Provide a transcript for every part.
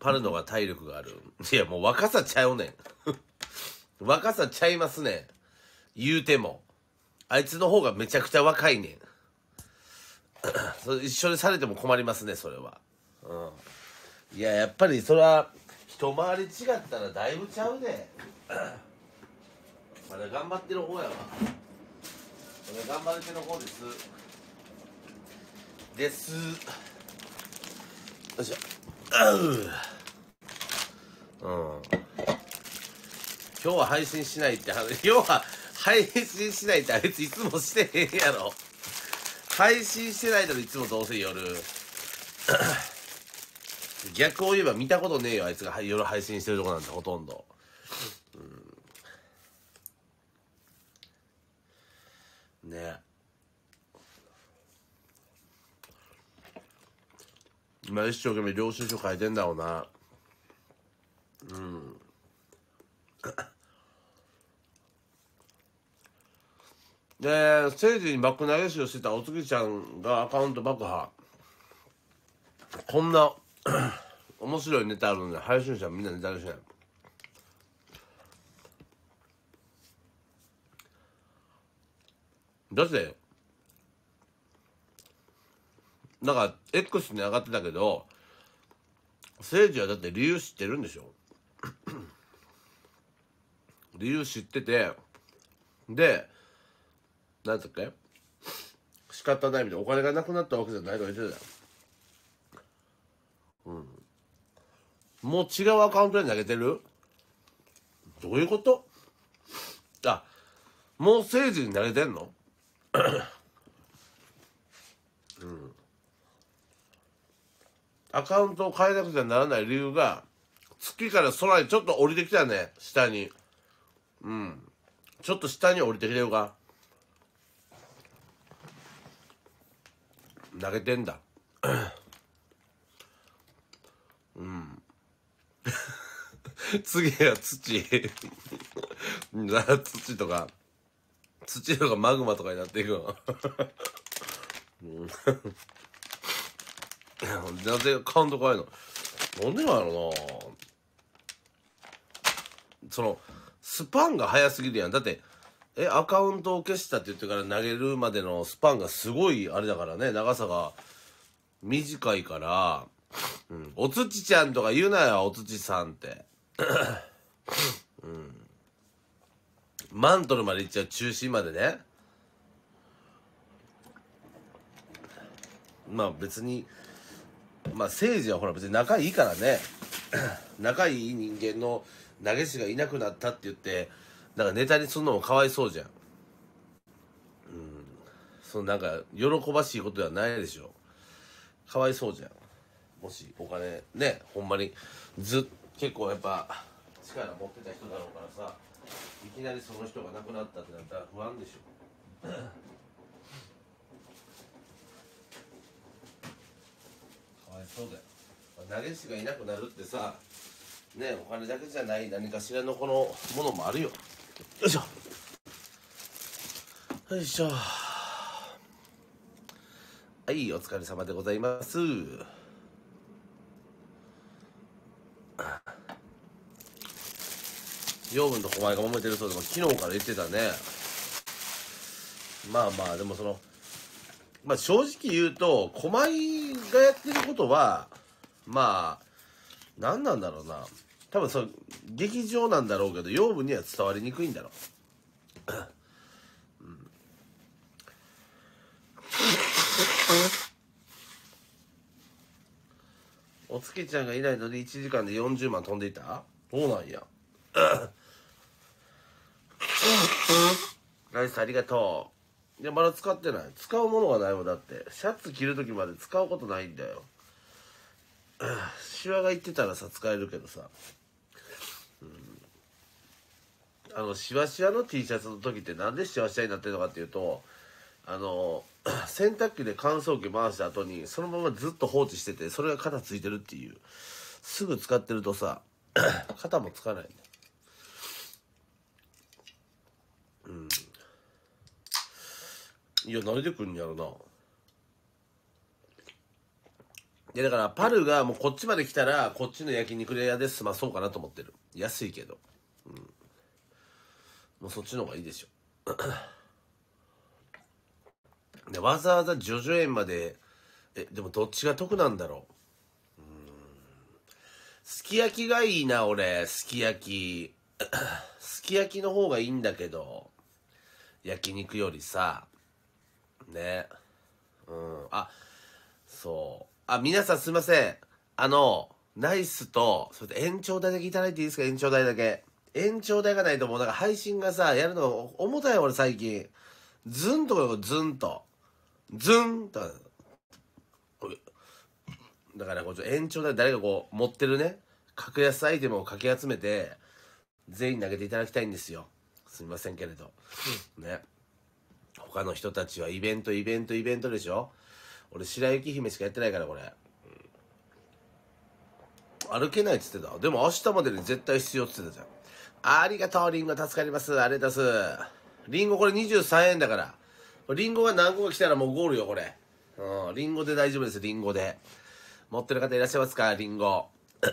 パルのが体力がある。いやもう若さちゃうねん。若さちゃいますね。ん言うても。あいつの方がめちゃくちゃ若いねん。そ一緒にされても困りますねそれは。うん。いややっぱりそれは一回り違ったらだいぶちゃうで まだ頑張ってる方やわ。まだ頑張れてる方です。です。うん。今日は配信しないって話今日は配信しないってあいついつもしてへんやろ。配信してないだろいつもどうせ夜。逆を言えば見たことねえよあいつが夜配信してるとこなんてほとんど。うん。ね。今一生懸命領収書書いてんだろうな。うん。で政治に爆投げしをしてたおつぎちゃんがアカウント爆破。こんな 面白いネタあるのに配信者みんなネタにしない。だってなんか X に上がってたけど政治はだって理由知ってるんでしょ？理由知っててでなんだっけ？仕方ないみたいなお金がなくなったわけじゃないとか言ってたよもう違うアカウントに投げてる？どういうこと？あもう政治に投げてんのうんアカウントを変えなくちゃならない理由が月から空にちょっと降りてきたね。下に。うん。ちょっと下に降りてきてるか。投げてんだ。うん。次は土。土とか。土とかマグマとかになっていくの。うん。なぜカウント変えるの。なんでなんやろな。そのスパンが早すぎるやん。だってえアカウントを消したって言ってから投げるまでのスパンがすごいあれだからね。長さが短いから、うん、おつちちゃんとか言うなよおつちさんって。うん。マントルまで行っちゃう中心までね。まあ別にまあ政治はほら別に仲いいからね。仲いい人間の投げ師がいなくなったって言ってなんかネタにするのもかわいそうじゃん。うん。そのなんか喜ばしいことではないでしょ。かわいそうじゃん。もしお金ねほんまにず結構やっぱ力持ってた人だろうからさいきなりその人が亡くなったってなったら不安でしょかわいそうだよ。投げ師がいなくなるってさねお金だけじゃない何かしらのこのものもあるよ。よいしょ。よいしょ。はいお疲れ様でございます。養分と小前が揉めてるそうでも昨日から言ってたね。まあまあでもそのまあ正直言うと狛江がやってることはまあ何なんだろうな。多分その劇場なんだろうけど養分には伝わりにくいんだろう。おつけちゃんがいないのに1時間で40万飛んでいた？そうなんや。ナイスありがとういやまだ使ってない。使うものがないもんだって。シャツ着る時まで使うことないんだよ。シワが言ってたらさ使えるけどさ、うん、あのシワシワの T シャツの時ってなんでシワシワになってるのかっていうとあの 洗濯機で乾燥機回した後にそのままずっと放置しててそれが肩ついてるっていう。すぐ使ってるとさ 肩もつかない。ねいや慣れてくんやろな。いやだからパルがもうこっちまで来たらこっちの焼肉屋で済まそうかなと思ってる。安いけど。うん。もうそっちの方がいいでしょ。でわざわざ叙々苑までえでもどっちが得なんだろう。うん。すき焼きがいいな俺。すき焼き。すき焼きの方がいいんだけど。焼肉よりさ。ね。うん。あそう。あ皆さんすいません。あのナイスとそれで延長代だけいただいていいですか？延長代だけ。延長代がないともうなんか配信がさやるのが重たい俺最近。ズンとかズンと。ズンとだからこう延長代誰かこう持ってるね？格安アイテムをかき集めて全員投げていただきたいんですよ。すみませんけれど、ね他の人たちはイベントイベントイベントでしょ？俺白雪姫しかやってないからこれ、うん。歩けないっつってた。でも明日までに絶対必要っつってたじゃん。ありがとうリンゴ。助かります。ありがとうございます。リンゴこれ23円だから。リンゴが何個か来たらもうゴールよこれ。うん。リンゴで大丈夫ですリンゴで。持ってる方いらっしゃいますか？リンゴ。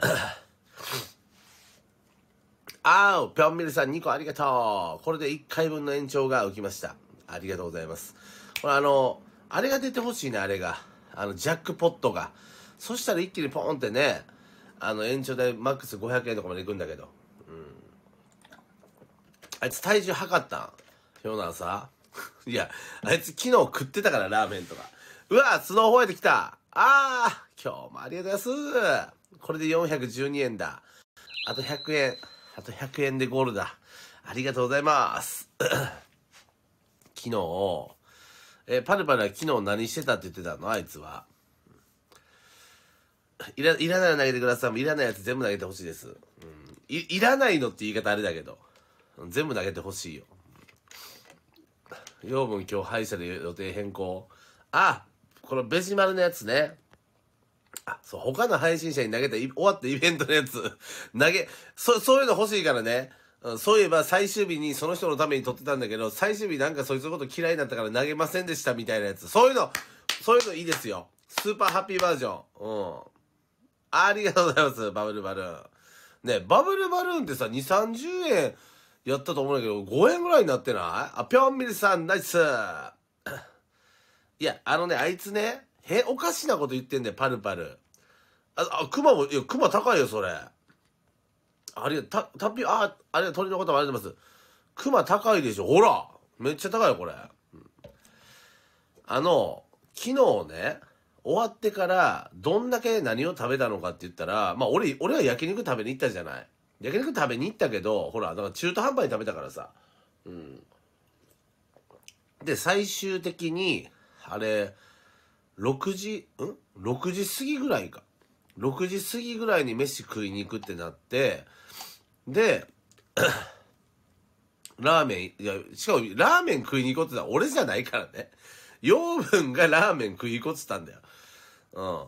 あーぴょんみるさん2個ありがとう。これで1回分の延長が浮きました。ありがとうございます。これあのあれが出てほしいねあれが。あのジャックポットが。そしたら一気にポーンってねあの延長でマックス500円とかまでいくんだけど。うん。あいつ体重測ったん？今日の朝いやあいつ昨日食ってたからラーメンとか。うわスノーホワイト来た。あー今日もありがとうございます。これで412円だ。あと100円。あと100円でゴールだ。ありがとうございます。昨日えーパルパルは昨日何してたって言ってたの？あいつは。いらいらないの投げてください。いらないやつ全部投げてほしいです、うんい。いらないのって言い方あれだけど、全部投げてほしいよ。養分今日歯医者で予定変更。あこのベジマルのやつね。あ、そう、他の配信者に投げた終わったイベントのやつ、投げ、そ、そういうの欲しいからね。そういえば最終日にその人のために撮ってたんだけど、最終日なんかそいつのこと嫌いになったから投げませんでしたみたいなやつ。そういうの、そういうのいいですよ。スーパーハッピーバージョン。うん。ありがとうございます、バブルバルーン。ね、バブルバルーンってさ、2、30円やったと思うんだけど、5円ぐらいになってない？あ、ぴょんみりさん、ナイスいや、あのね、あいつね、へ、おかしなこと言ってんだよ、パルパル。あ、あ、クマも、いや、クマ高いよ、それ。あれ、た、タピ、あ、あれ、鳥のこともありがとうございます。クマ高いでしょ、ほらめっちゃ高いよ、これ。うんあの、昨日ね、終わってから、どんだけ何を食べたのかって言ったら、まあ、俺、俺は焼肉食べに行ったじゃない。焼肉食べに行ったけど、ほら、だから中途半端に食べたからさ。うん。で、最終的に、あれ、6時、ん ?6 時過ぎぐらいか。6時過ぎぐらいに飯食いに行くってなって、で、ラーメン、いや、しかもラーメン食いに行こうって言ったら俺じゃないからね。養分がラーメン食いに行こうって言ったんだよ。うん。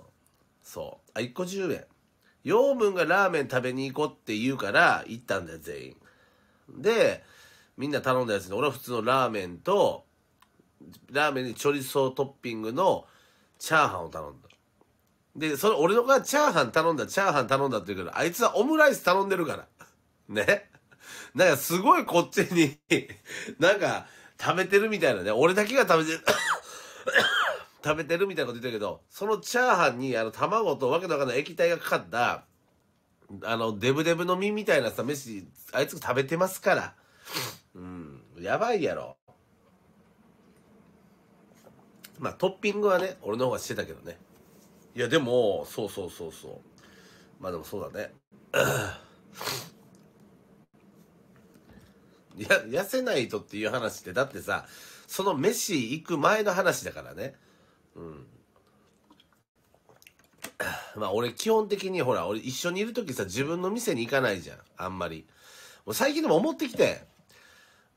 そう。あ、1個10円。養分がラーメン食べに行こうって言うから行ったんだよ、全員。で、みんな頼んだやつに、俺は普通のラーメンと、ラーメンにチョリソートッピングのチャーハンを頼んだ。で、その俺のがチャーハン頼んだ、チャーハン頼んだって言うけど、あいつはオムライス頼んでるから。ね。なんかすごいこっちに、なんか食べてるみたいなね。俺だけが食べてる、食べてるみたいなこと言ってるけど、そのチャーハンにあの卵とわけのわかんない液体がかかった、あの、デブデブの実みたいなさ、飯、あいつ食べてますから。うん。やばいやろ。まあトッピングはね、俺の方がしてたけどね。いやでも、そうそうそうそう。まあでもそうだね。や、痩せないとっていう話って、だってさ、その飯行く前の話だからね。うん。まあ俺基本的にほら、俺一緒にいる時さ、自分の店に行かないじゃん。あんまり。もう最近でも思ってきて、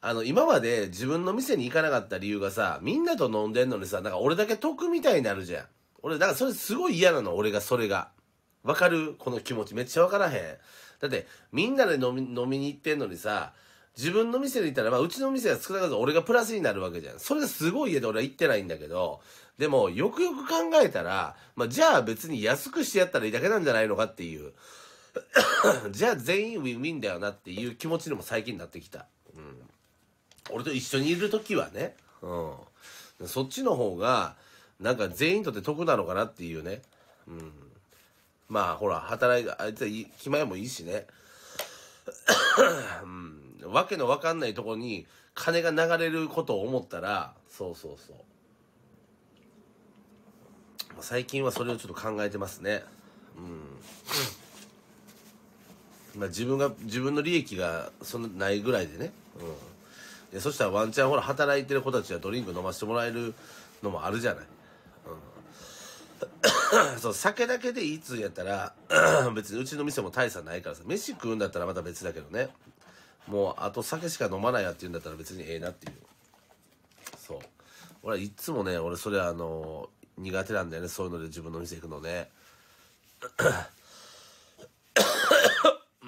あの、今まで自分の店に行かなかった理由がさ、みんなと飲んでんのにさ、なんか俺だけ得みたいになるじゃん。俺、だからそれすごい嫌なの、俺がそれが。わかる？この気持ちめっちゃわからへん。だって、みんなで飲み、飲みに行ってんのにさ、自分の店に行ったら、まあ、うちの店は少なからず俺がプラスになるわけじゃん。それがすごい家で俺は行ってないんだけど、でも、よくよく考えたら、まあ、じゃあ別に安くしてやったらいいだけなんじゃないのかっていう。じゃあ全員ウィンウィンだよなっていう気持ちにも最近なってきた。うん。俺と一緒にいる時はね。うん。そっちの方が、なんか全員にとって得なのかなっていうね。うん。まあほら、働いて、あいつは暇やもいいしね。うん。わけのわかんないとこに金が流れることを思ったら、そうそうそう。最近はそれをちょっと考えてますね。うん。まあ自分が、自分の利益がそんなないぐらいでね。うん。で、そしたらワンチャンほら働いてる子たちはドリンク飲ませてもらえるのもあるじゃない。うん。そう、酒だけでいいっつうんやったら、別にうちの店も大差ないからさ、飯食うんだったらまた別だけどね。もう、あと酒しか飲まないやって言うんだったら別にええなっていう。そう。俺はいつもね、俺それあの、苦手なんだよね、そういうので自分の店行くのね。う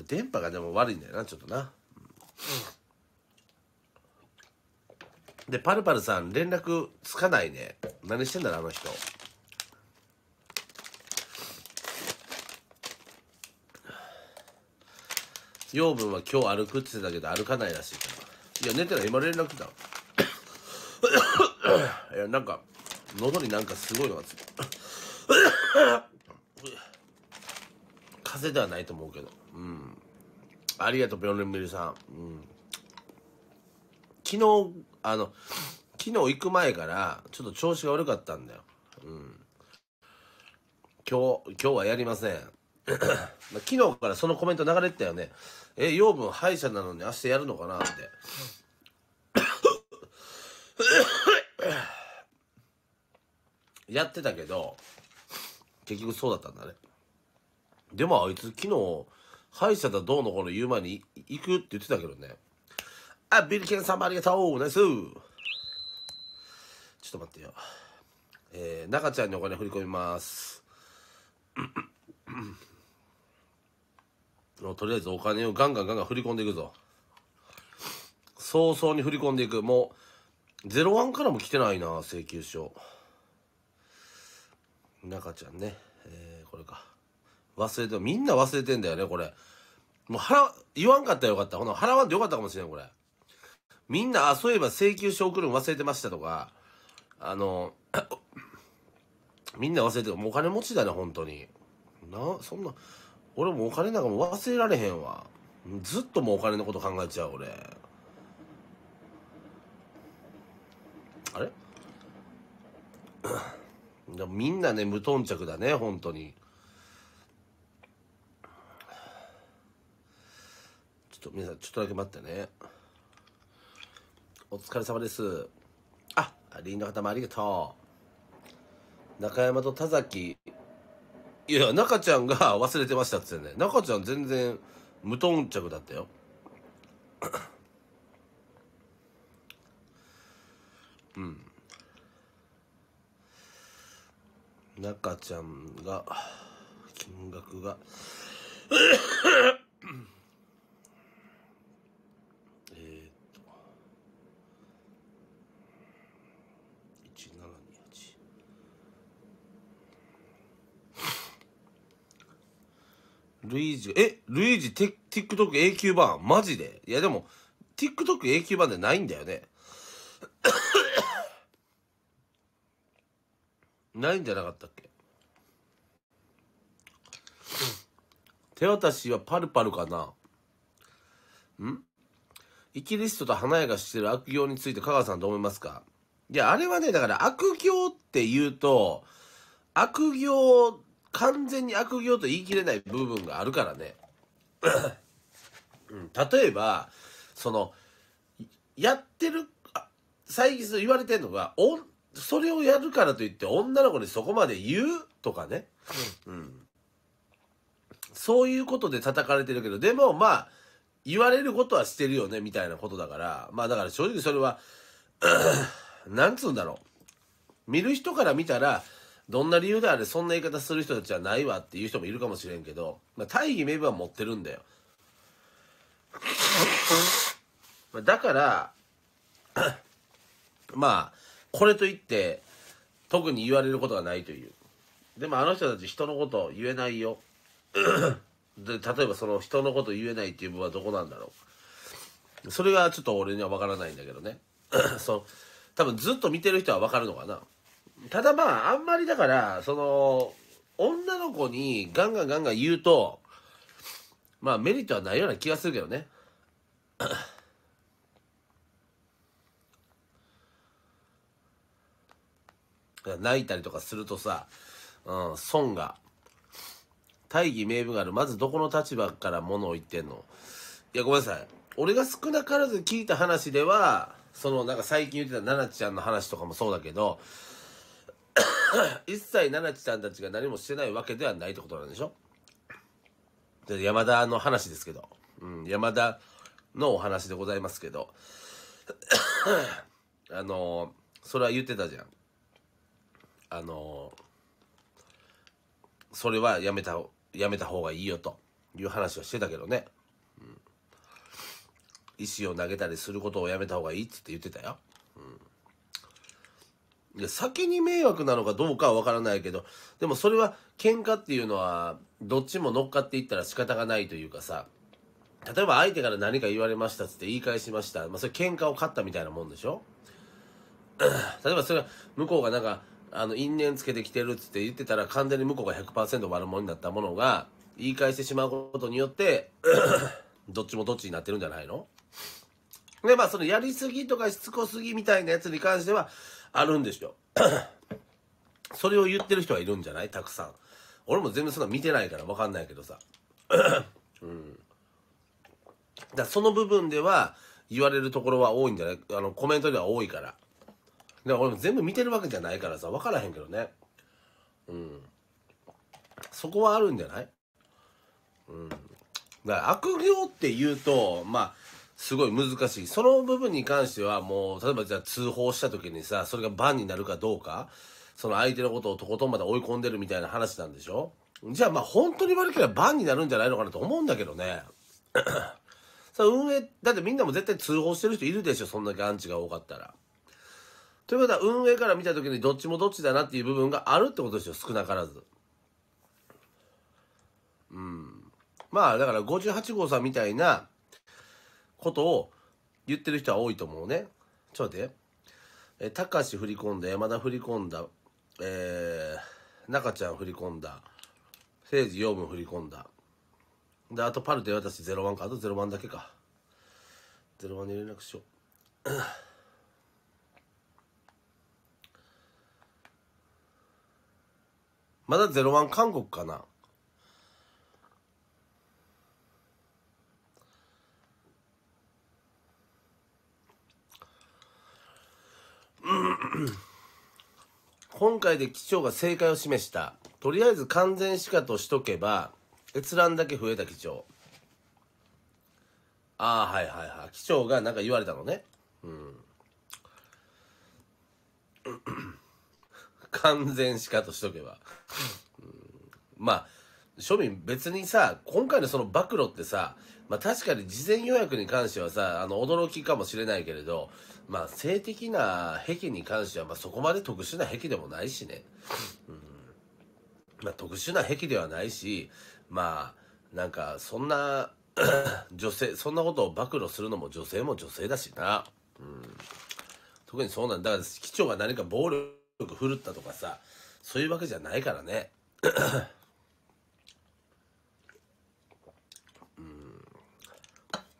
ん。電波がでも悪いんだよな、ちょっとな。で、パルパルさん、連絡つかないね。何してんだろ、あの人。養分は今日歩くって言ってたけど、歩かないらしいから。いや、寝てない。今連絡来た。いや、なんか、喉になんかすごいのがついて 風邪ではないと思うけど。うん。ありがとう、ピョンレンミルさん。うん。昨日、あの、昨日行く前から、ちょっと調子が悪かったんだよ。うん。今日、今日はやりません。まあ昨日からそのコメント流れてたよね。え、養分歯医者なのに明日やるのかなって。やってたけど、結局そうだったんだね。でもあいつ昨日、歯医者だどうのこうの言う前に行くって言ってたけどね。あ、ビルケンさんもありがとうナイスちょっと待ってよ。えー、中ちゃんにお金振り込みます。もうとりあえずお金をガンガンガンガン振り込んでいくぞ。早々に振り込んでいく。もう、01からも来てないな、請求書。中ちゃんね。えー、これか。忘れて、みんな忘れてんだよね、これ。もう払、言わんかったらよかった。ほな、払わんでよかったかもしれん、これ。みんな、あ、そういえば請求書送るの忘れてましたとか、あの、みんな忘れてる。もうお金持ちだね、本当に。な、そんな、俺もお金なんかもう忘れられへんわ。ずっともうお金のこと考えちゃう、俺。あれ？でもみんなね、無頓着だね、本当に。ちょっと皆さん、ちょっとだけ待ってね。お疲れ様です。あ、リンの方もありがとう。中山と田崎。いや、中ちゃんが 忘れてましたって言ってね。中ちゃん全然無頓着だったよ。うん。中ちゃんが、金額が、えーっと、1728。ルイージ、え、ルイージ、テ TikTok 永久版？マジで？いやでも、TikTok 永久版でないんだよね。ないんじゃなかったっけ？手渡しはパルパルかな？ん？イキリストと花屋がしてる悪行について香川さんどう思いますか？いや、あれはね、だから悪行って言うと、悪行、完全に悪行と言い切れない部分があるからね。うん、例えば、その、やってる、あ最近言われてるのが、お、それをやるからといって女の子にそこまで言うとかね。うん。そういうことで叩かれてるけど、でもまあ、言われることはしてるよね、みたいなことだから、まあだから正直それは、なんつうんだろう。見る人から見たら、どんな理由であれそんな言い方する人たちはないわっていう人もいるかもしれんけど、まあ大義名分は持ってるんだよ。だから まあこれといって特に言われることがないという。でもあの人たち人のこと言えないよ。で例えばその人のこと言えないっていう部分はどこなんだろう。それがちょっと俺には分からないんだけどね。そう。多分ずっと見てる人は分かるのかな。ただまああんまりだからその女の子にガンガンガンガン言うとまあメリットはないような気がするけどね。泣いたりとかするとさ、うん、損が大義名分がある。まずどこの立場から物を言ってんの？いやごめんなさい。俺が少なからず聞いた話ではそのなんか最近言ってた奈々ちゃんの話とかもそうだけど 一切奈々ちゃんたちが何もしてないわけではないってことなんでしょ？で山田の話ですけど、うん、山田のお話でございますけど。あのそれは言ってたじゃん。あのそれはやめたやめた方がいいよという話はしてたけどね、うん、石を投げたりすることをやめた方がいいっつって言ってたよ、先に迷惑なのかどうかは分からないけどでもそれは喧嘩っていうのはどっちも乗っかっていったら仕方がないというかさ例えば相手から何か言われましたっつって言い返しました、まあ、それ喧嘩を勝ったみたいなもんでしょ？例えばそれは向こうがなんかあの因縁つけてきてるっつって言ってたら完全に向こうが100%悪者になったものが言い返してしまうことによって どっちもどっちになってるんじゃないの？でまあそのやりすぎとかしつこすぎみたいなやつに関してはあるんですよ。それを言ってる人はいるんじゃない？たくさん。俺も全部そんな見てないから分かんないけどさ。うん。だその部分では言われるところは多いんじゃない？あのコメントでは多いから。で俺も全部見てるわけじゃないからさ分からへんけどね。うん。そこはあるんじゃない？うん。だから悪行って言うとまあすごい難しい。その部分に関してはもう例えばじゃあ通報した時にさそれがバンになるかどうかその相手のことをとことんまで追い込んでるみたいな話なんでしょ？じゃあまあ本当に悪ければバンになるんじゃないのかなと思うんだけどね。さ運営だってみんなも絶対通報してる人いるでしょそんだけアンチが多かったら。ということは運営から見た時にどっちもどっちだなっていう部分があるってことですよ少なからず。うん。まあだから58号さんみたいなことを言ってる人は多いと思うね。ちょっと待って。え高橋振り込んだ山田振り込んだえー、中ちゃん振り込んだ誠治養分振り込んだ。であとパルテ私01か。あと01だけか。01に連絡しよう。まだ01韓国かな。今回で機長が正解を示した。とりあえず完全歯科としとけば閲覧だけ増えた機長。ああはいはいはい。機長が何か言われたのね。うん。完全歯科としとけば、うん、まあ庶民別にさ今回のその暴露ってさまあ確かに事前予約に関してはさあの驚きかもしれないけれどまあ性的な癖に関してはまあそこまで特殊な癖でもないしね、うん。まあ、特殊な癖ではないしまあなんかそんな 女性そんなことを暴露するのも女性も女性だしな、うん、特にそうなんだ。から機長が何か暴力振るったとかさそういうわけじゃないからね。うん。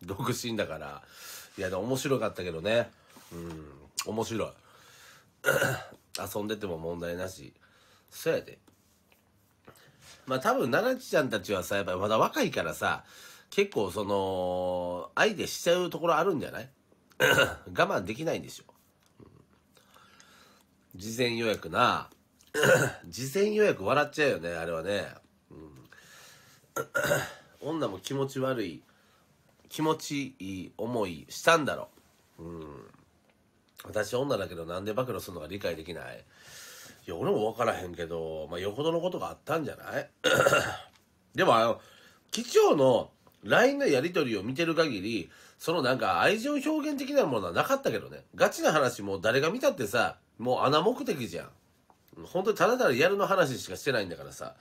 独身だからいやでも面白かったけどね。うん。面白い。遊んでても問題なし。そうやで。まあ多分奈々ちゃんたちはさやっぱりまだ若いからさ結構その相手しちゃうところあるんじゃない？我慢できないんでしょ事前予約な。事前予約笑っちゃうよねあれはね、うん、女も気持ち悪い気持ちいい思いしたんだろう、うん、私女だけどなんで暴露するのか理解できないいや俺も分からへんけど、まあ、よほどのことがあったんじゃない？でもあの機長の LINE のやり取りを見てる限り、そのなんか愛情表現的なものはなかったけどね。ガチな話も誰が見たってさ、もう穴目的じゃん。本当にただただやるの話しかしてないんだからさ。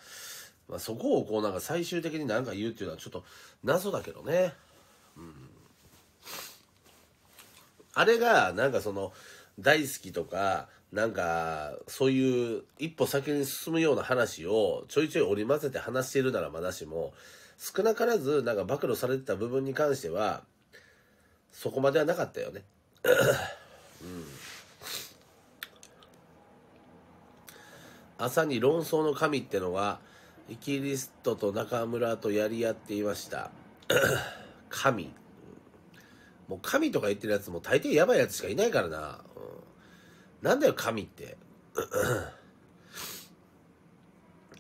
まあ、そこをこうなんか最終的に何か言うっていうのはちょっと謎だけどね。うん。あれがなんかその大好きとか、なんかそういう一歩先に進むような話をちょいちょい織り交ぜて話しているならまだしも、少なからずなんか暴露されてた部分に関しては、そこまではなかったよね。うん。朝に論争の神ってのはイキリストと中村とやり合っていました。神。もう神とか言ってるやつも大抵やばいやつしかいないからな、うん、なんだよ神って。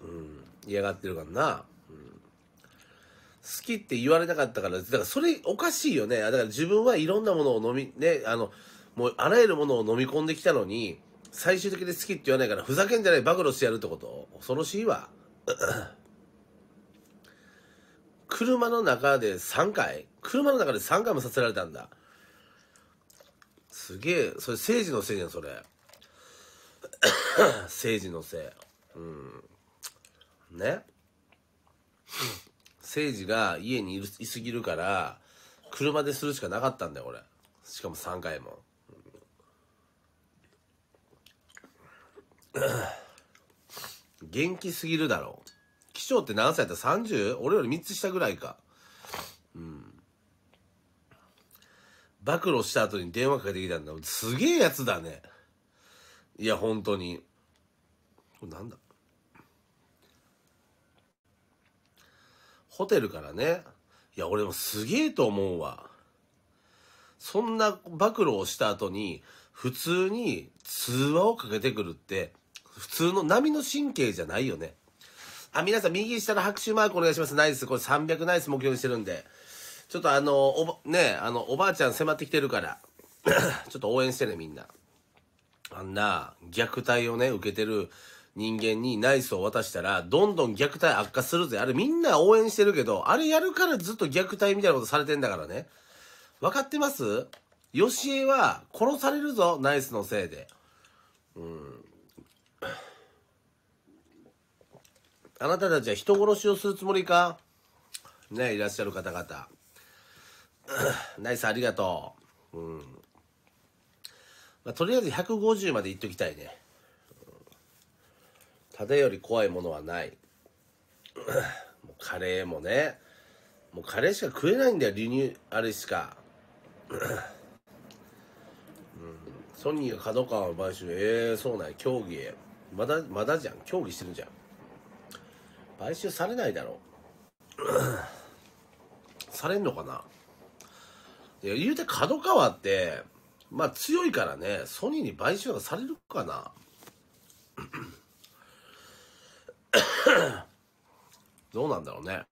うん。嫌がってるからな、うん、好きって言われなかったからだからそれおかしいよね。だから自分はいろんなものを飲みねあのもうあらゆるものを飲み込んできたのに最終的に好きって言わないからふざけんじゃない暴露してやるってこと。恐ろしいわ。車の中で3回車の中で3回もさせられたんだ。すげえそれ政治のせいじゃんそれ。政治のせい。うん。ね。政治が家にいすぎるから車でするしかなかったんだよ俺。しかも3回も。元気すぎるだろう。気象って何歳やった？30? 俺より3つ下ぐらいか。うん。暴露した後に電話かけてきたんだすげえやつだねいや本当にこれなんだ？ホテルからねいや俺もすげえと思うわそんな暴露をした後に普通に通話をかけてくるって普通の波の神経じゃないよね。あ、皆さん右下の拍手マークお願いします。ナイス。これ300ナイス目標にしてるんで。ちょっとあの、おば、ね、あの、おばあちゃん迫ってきてるから、ちょっと応援してね、みんな。あんな、虐待をね、受けてる人間にナイスを渡したら、どんどん虐待悪化するぜ。あれみんな応援してるけど、あれやるからずっと虐待みたいなことされてんだからね。分かってます？ヨシエは殺されるぞ、ナイスのせいで。うん。あなたたちは人殺しをするつもりか？ねいらっしゃる方々。ナイスありがとう。うん。まあ、とりあえず150までいっときたいね。ただより怖いものはない。もうカレーもね。もうカレーしか食えないんだよ、離乳、あれしか。うん、ソニーが角川を買収。ええー、そうなんや。競技へ。まだ、まだじゃん。協議してるじゃん。買収されないだろうされんのかな？いや言うて角川ってまあ強いからねソニーに買収がされるかな。どうなんだろうね。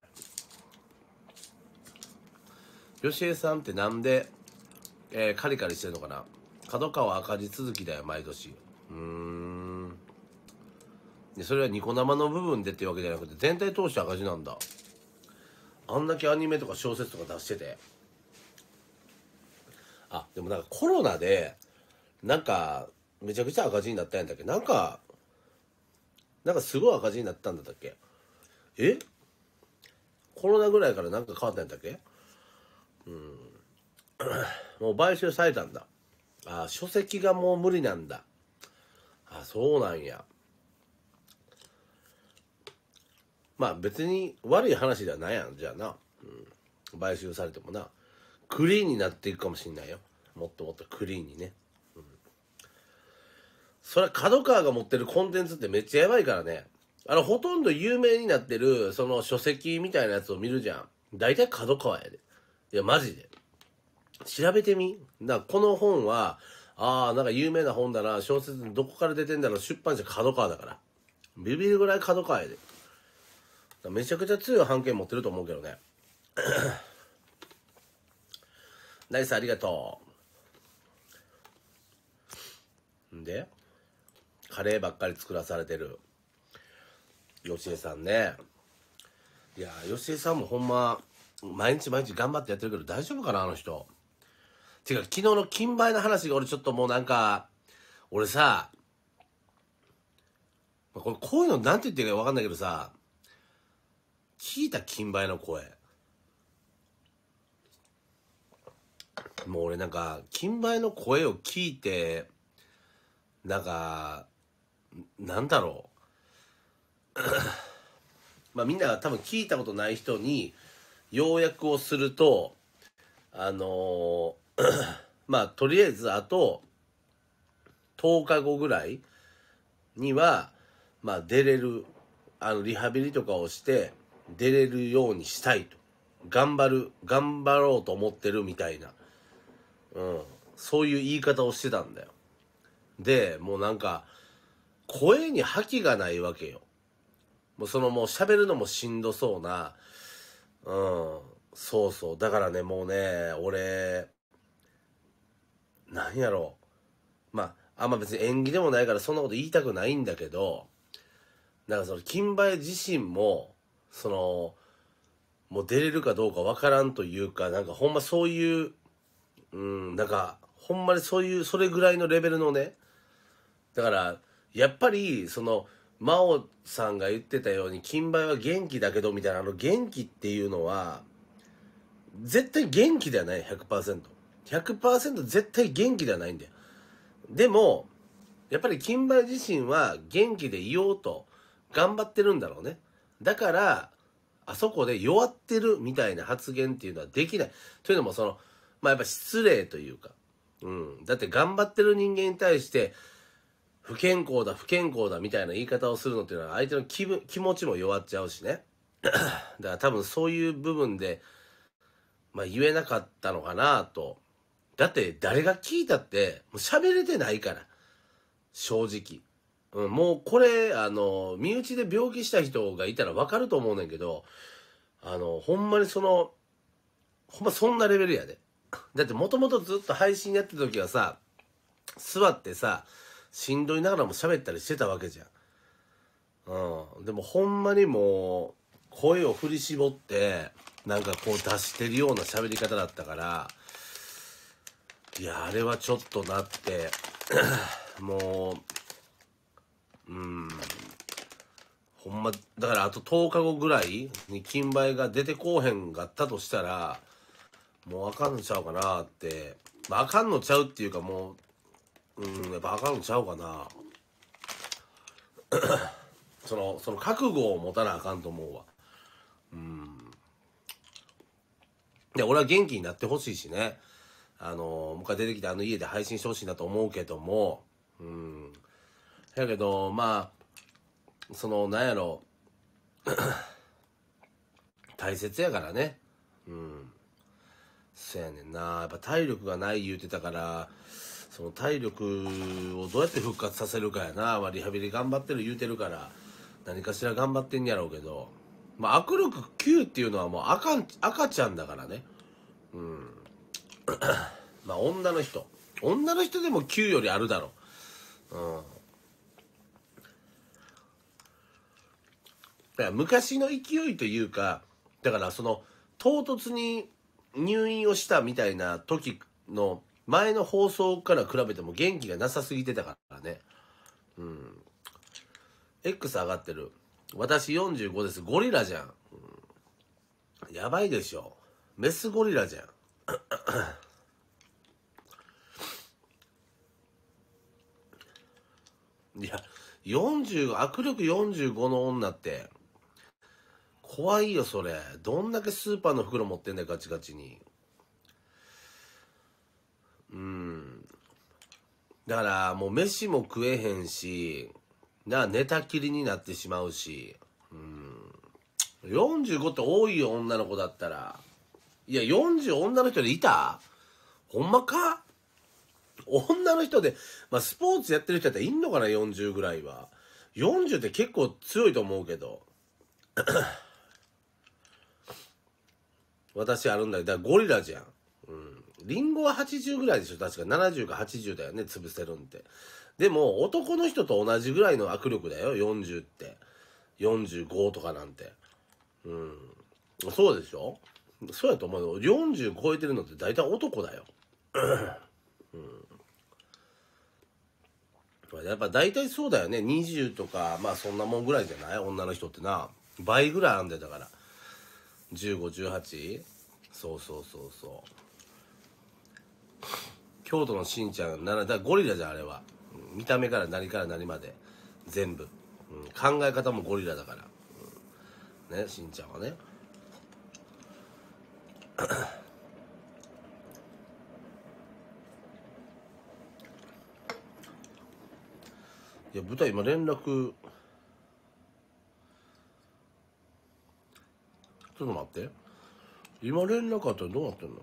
吉江さんってなんで、えー、カリカリしてるのかな。角川赤字続きだよ毎年。うーん。でそれはニコ生の部分でっていうわけじゃなくて全体通して赤字なんだ。あんだけアニメとか小説とか出してて。あでもなんかコロナでなんかめちゃくちゃ赤字になったんだっけ？なんかなんかすごい赤字になったんだったっけ？え？コロナぐらいからなんか変わったんだっけ？うん。もう買収されたんだ。あ書籍がもう無理なんだ。あそうなんや。まあ別に悪い話ではないやんじゃあな、うん、買収されてもな。クリーンになっていくかもしんないよ。もっともっとクリーンにね、うん、それは角川が持ってるコンテンツってめっちゃやばいからね。あのほとんど有名になってるその書籍みたいなやつを見るじゃん。大体角川やで。いやマジで。調べてみ。だこの本はああなんか有名な本だな。小説どこから出てんだろう。出版社角川だから。ビビるぐらい角川やで。めちゃくちゃ強い判件持ってると思うけどね。ナイスありがとう。んでカレーばっかり作らされてる。吉江さんね。いや吉江さんもほんま毎日毎日頑張ってやってるけど大丈夫かなあの人。てか昨日の金梅の話が俺ちょっともうなんか俺さこれこういうのなんて言っていいか分かんないけどさ聞いた金梅の声。もう俺なんか金梅の声を聞いてなんかなんだろう。まあみんな多分聞いたことない人に要約をするとあの まあとりあえずあと10日後ぐらいにはまあ出れるあのリハビリとかをして出れるようにしたいと。頑張る頑張ろうと思ってるみたいな、うん、そういう言い方をしてたんだよ。でもうなんか声に覇気がないわけよ。もうそのもう喋るのもしんどそうな。うん。そうそう。だからねもうね俺何やろ。うまああんま別に縁起でもないからそんなこと言いたくないんだけどなんかその金梅自身もそのもう出れるかどうかわからんというかなんかほんまそういううんなんかほんまにそういうそれぐらいのレベルのねだからやっぱりその真央さんが言ってたように金梅は元気だけどみたいなあの元気っていうのは絶対元気ではない 100%100% 100%絶対元気ではないんだよ。でもやっぱり金梅自身は元気でいようと頑張ってるんだろうね。だからあそこで弱ってるみたいな発言っていうのはできない。というのもそのまあやっぱ失礼というか。うん。だって頑張ってる人間に対して不健康だ不健康だみたいな言い方をするのっていうのは相手の気分気持ちも弱っちゃうしね。だから多分そういう部分で、まあ、言えなかったのかなと。だって誰が聞いたってもう喋れてないから。正直、うん、もうこれあの身内で病気した人がいたら分かると思うねんけどあのほんまにそのほんまそんなレベルやで。だってもともとずっと配信やってた時はさ座ってさしんどいながらも喋ったりしてたわけじゃん。うん。でもほんまにもう、声を振り絞って、なんかこう出してるような喋り方だったから、いや、あれはちょっとなって、もう、うん、ほんま、だからあと10日後ぐらいに金梅が出てこうへんがったとしたら、もうあかんのちゃうかなって、まあ、かんのちゃうっていうかもう、うんやっぱあかんのちゃうかな。そのその覚悟を持たなあかんと思うわ。うん。で俺は元気になってほしいしね。あのもう一回出てきてあの家で配信してほしいなと思うけども。うん。やけどまあそのなんやろ。大切やからね。うん。そやねんな。やっぱ体力がない言うてたからその体力をどうやって復活させるかやな、まあ、リハビリ頑張ってる言うてるから何かしら頑張ってんやろうけど、まあ、握力9っていうのはもう赤赤ちゃんだからね。うん。まあ女の人。女の人でも9よりあるだろう。うん。だから昔の勢いというかだからその唐突に入院をしたみたいな時の前の放送から比べても元気がなさすぎてたからね。うん。X 上がってる。私45です。ゴリラじゃん。うん、やばいでしょ。メスゴリラじゃん。いや、40、握力45の女って、怖いよ、それ。どんだけスーパーの袋持ってんだよ、ガチガチに。うん。だからもう飯も食えへんしな寝たきりになってしまうし。うん。45って多いよ女の子だったら。いや40女の人でいた？ほんまか？女の人で、まあ、スポーツやってる人やったらいんのかな40ぐらいは。40って結構強いと思うけど。私あるんだけどゴリラじゃん。うん。リンゴは80ぐらいでしょ。確か70か80だよね。潰せるんって。でも男の人と同じぐらいの握力だよ。40って。45とかなんて。うん。そうでしょ？そうやと思うよ。40超えてるのって大体男だよ。うん。やっぱ大体そうだよね。20とかまあそんなもんぐらいじゃない？女の人ってな。倍ぐらいあんだよだから。1518そうそうそうそう。京都のしんちゃんならだゴリラじゃんあれは。見た目から何から何まで。全部、うん、考え方もゴリラだから、うんねしんちゃんはね。いや舞台今連絡ちょっと待って。今連絡あったらどうなってんの？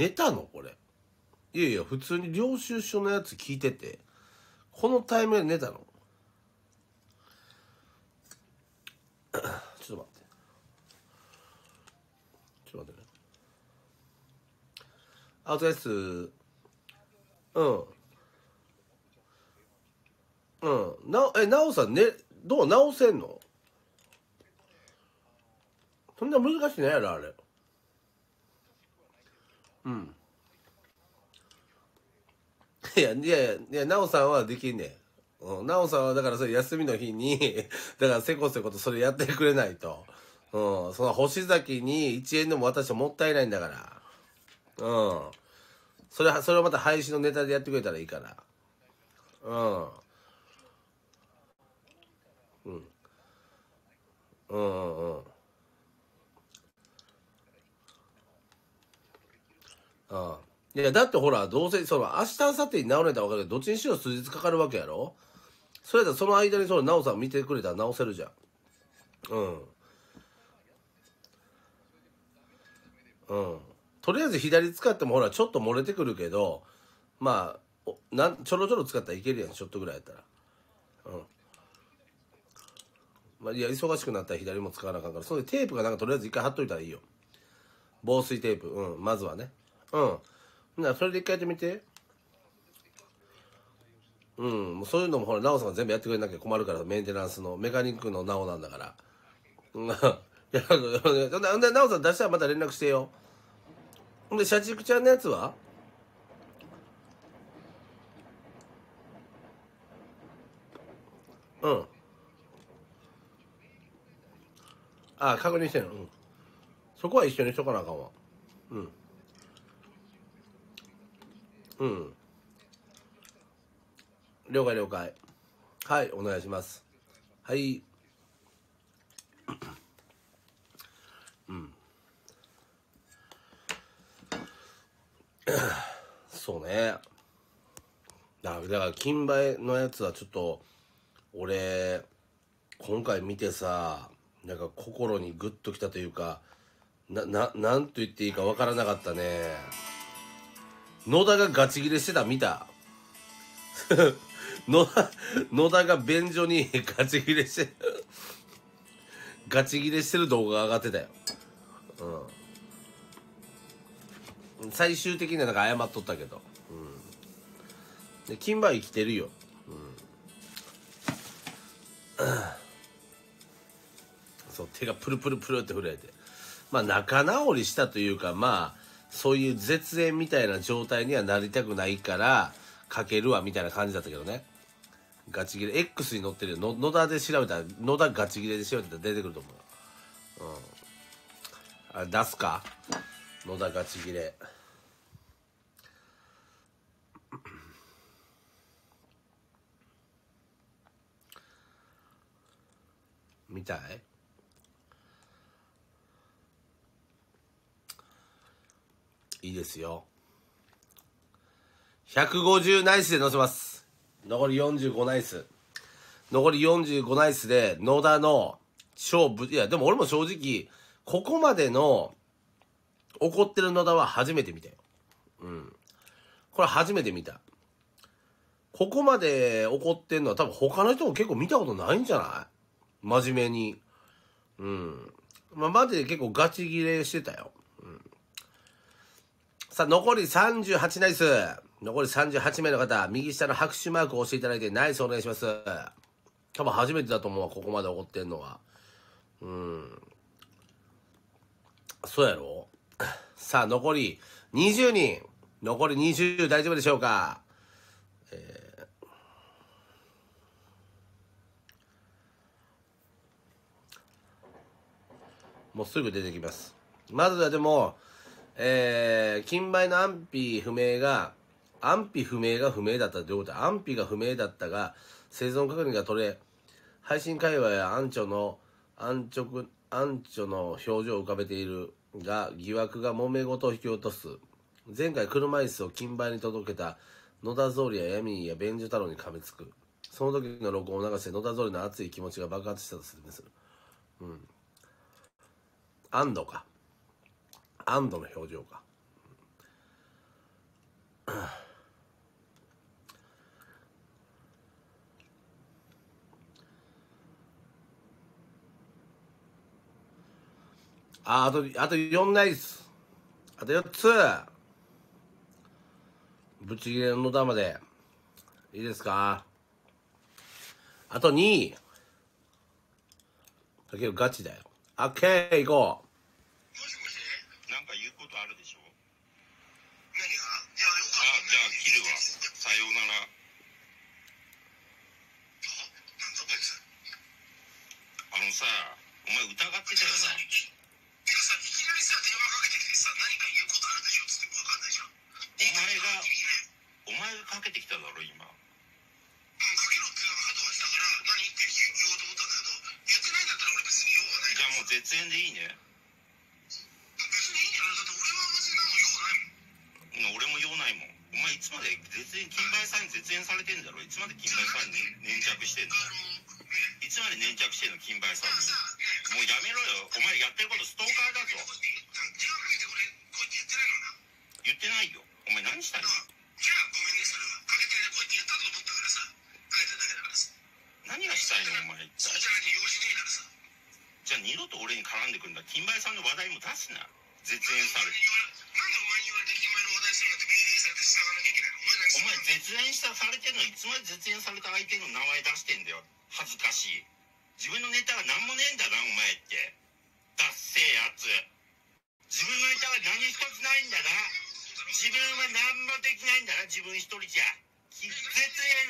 寝たの？これ。いやいや普通に領収書のやつ聞いてて。このタイミングで寝たの？ちょっと待って。ちょっと待ってね。あお疲れっすうん。うん。なえなおさんねどう？直せんの？そんな難しいないやろあれ。うん。いやいやいやいや奈緒さんはできんねん、うん、奈緒さんはだからそれ休みの日に だからせこせことそれやってくれないと。うん。その星崎に1円でも私はもったいないんだから。うん。それそれをまた配信のネタでやってくれたらいいから。うんうん。うん。うん。うん。ああいやだってほらどうせその明日明後日に直れたら分かるけどどっちにしろ数日かかるわけやろ？それだったらその間にその直さん見てくれたら直せるじゃん。うん。うん。とりあえず左使ってもほらちょっと漏れてくるけどまあなんちょろちょろ使ったらいけるやんちょっとぐらいやったら。うん。まあ、いや忙しくなったら左も使わなあかんからそれでテープがなんかとりあえず一回貼っといたらいいよ。防水テープ。うんまずはね。うん。なそれで一回やってみて。うん。もうそういうのもほら奈緒さんが全部やってくれなきゃ困るからメンテナンスのメカニックの奈緒なんだから。う んいやほんで奈緒さん出したらまた連絡してよほんで社畜ちゃんのやつはうんああ確認してんのうんそこは一緒にしとかなあかんわうんうん。了解了解。はいお願いします。はい。うん。そうね。だから金梅のやつはちょっと俺今回見てさなんか心にグッときたというかなななんと言っていいかわからなかったね。野田がガチギレしてた見た 野田野田が便所にガチギレしてガチギレしてる動画上がってたよ。うん。最終的にはなんか謝っとったけど。うん。で金馬生きてるよ。うん。そう手がプルプルプルって震えて。まあ仲直りしたというかまあそういう絶縁みたいな状態にはなりたくないからかけるわみたいな感じだったけどね。ガチギレ。X に載ってる。よ野田で調べた。ら野田ガチギレで調べたら出てくると思ううん。あ出すか？野田ガチギレ。見たい？いいですよ150ナイスで乗せます残り45ナイス残り45ナイスで野田の勝負いやでも俺も正直ここまでの怒ってる野田は初めて見たようんこれ初めて見た。ここまで怒ってんのは多分他の人も結構見たことないんじゃない？真面目に。うん。まあ、マジで結構ガチギレしてたよ。さあ、残り38ナイス。残り38名の方、右下の拍手マークを押していただいて、ナイスお願いします。多分初めてだと思うわ、ここまで怒ってんのは。うん。そうやろ？さあ、残り20人。残り20大丈夫でしょうか？えもうすぐ出てきます。まずはでも、えー、金梅の安否不明が、安否不明が不明だったってどういうことだ安否が不明だったが、生存確認が取れ、配信会話や安直の、安直、安直の表情を浮かべているが、疑惑が揉め事を引き落とす。前回車椅子を金梅に届けた野田総理やヤミーや弁寿太郎に噛みつく。その時の録音を流して野田総理の熱い気持ちが爆発したと説明する。うん安堵か安堵の表情かああとあと4ナイス。あと4つ。ぶち切れの野田まで。いいですか？あと2だけどガチだよ。オッケー行こうもしもしなんか言うことあるでしょ何がいや、よかあった。じゃあ切るわさようなら。あのさお前疑ってたよなてかさ、いきなりさ、電話かけてきてさ、何か言うことあるでしょつってもわかんないじゃん。お前がお前がかけてきただろ今うん、かけろっていうのがハトがしたから、何って言言おうと思ったんだけど、言ってないんだったら俺別に用はないじゃあもう絶縁でいいね別にいいんじゃないだって俺は別に何も用ないもん。俺もお前いつまで絶縁金梅さんに絶縁されてんだろ？いつまで金梅さんに粘着してんのいつまで粘着してんの？金梅さんに。もうやめろよ。お前やってることストーカーだぞ。言ってないよお前何したの？じゃあごめんね、それは。かけてね、こうやって言ったと思ったからさ、かけてるだけだからさ。何がしたいの？お前。一そう体じゃなきゃ用事ねえからさ。じゃあ二度と俺に絡んでくるんだ。金梅さんの話題も出すな。絶縁されな絶縁したされてんのいつまで絶縁された相手の名前出してんだよ。恥ずかしい。自分のネタが何もねえんだなお前って。ダッセーやつ。自分のネタが何一つないんだな。自分は何もできないんだな。自分一人じゃ。絶縁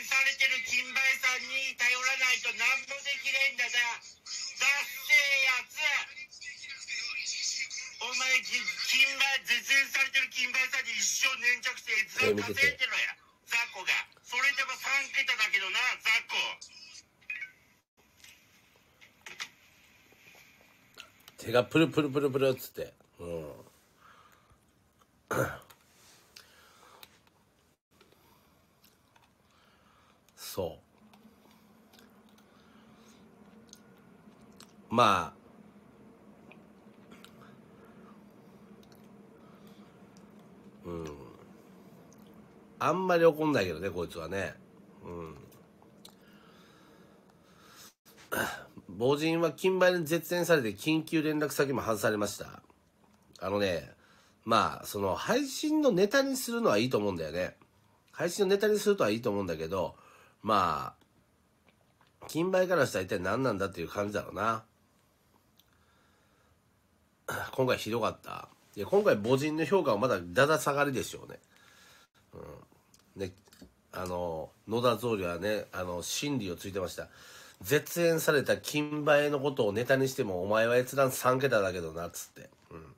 されてる金梅さんに頼らないと何もできねえんだな。ダッセーやつ。お前金梅絶縁されてる金梅さんに一生粘着してずっと稼いでろや。雑魚が。それでも3桁だけどな雑魚。手がプルプルプルプルっつって。うん。そう。まあ。うん。あんまり怒んないけどねこいつはね。うん。亡人は金梅に絶縁されて緊急連絡先も外されました。あのねまあその配信のネタにするのはいいと思うんだよね。配信のネタにするとはいいと思うんだけどまあ金梅からしたら一体何なんだっていう感じだろうな。今回ひどかった。いや今回母人の評価はまだだだ下がりでしょうね。うん。ねあの野田総理はねあの真理をついてました。絶縁された金梅のことをネタにしてもお前は閲覧3桁だけどなっつって、うん、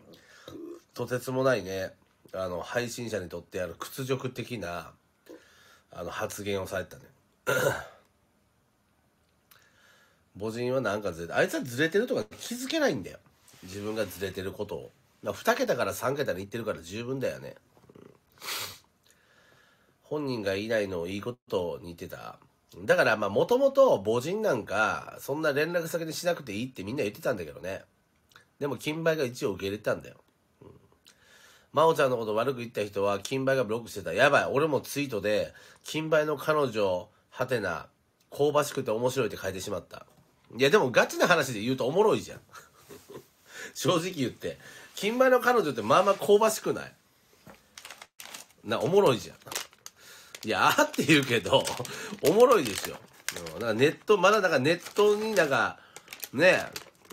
とてつもないねあの配信者にとってある屈辱的なあの発言をされたね。母人はなんかずれてあいつはずれてるとか気づけないんだよ。自分がずれてることを。2桁から3桁にいってるから十分だよね、うん。本人がいないのをいいことに言ってた。だからまあもともと母人なんかそんな連絡先にしなくていいってみんな言ってたんだけどね。でも金梅が一応受け入れたんだよ、うん。真央ちゃんのこと悪く言った人は金梅がブロックしてた。やばい。俺もツイートで金梅の彼女はてな香ばしくて面白いって書いてしまった。いやでもガチな話で言うとおもろいじゃん。正直言って。金梅の彼女ってまあまあ香ばしくない。なおもろいじゃん。いやあって言うけど おもろいですよ。うんなんかネットまだなんかネットになんかね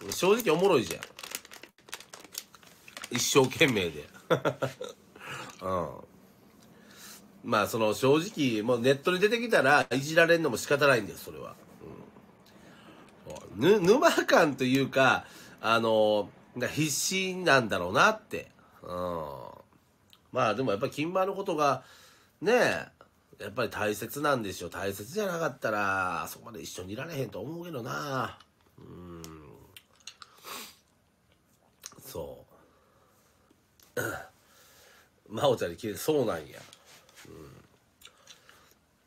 え正直おもろいじゃん。一生懸命で。うん。まあその正直もうネットに出てきたらいじられるのも仕方ないんですそれは、うん、ぬ沼感というかあの必死なんだろうなって。うん。まあでもやっぱり金馬のことがねえやっぱり大切なんですよ。大切じゃなかったらそこまで一緒にいられへんと思うけどな。うん。そう。真央ちゃんに聞いてそうなんや。